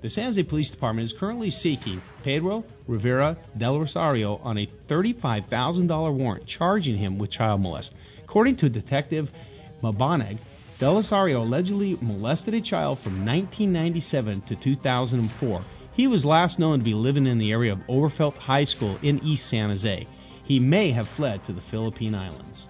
The San Jose Police Department is currently seeking Pedro Rivera Delrosario on a $35,000 warrant charging him with child molest. According to Detective Mabanag, Delrosario allegedly molested a child from 1997 to 2004. He was last known to be living in the area of Overfelt High School in East San Jose. He may have fled to the Philippine Islands.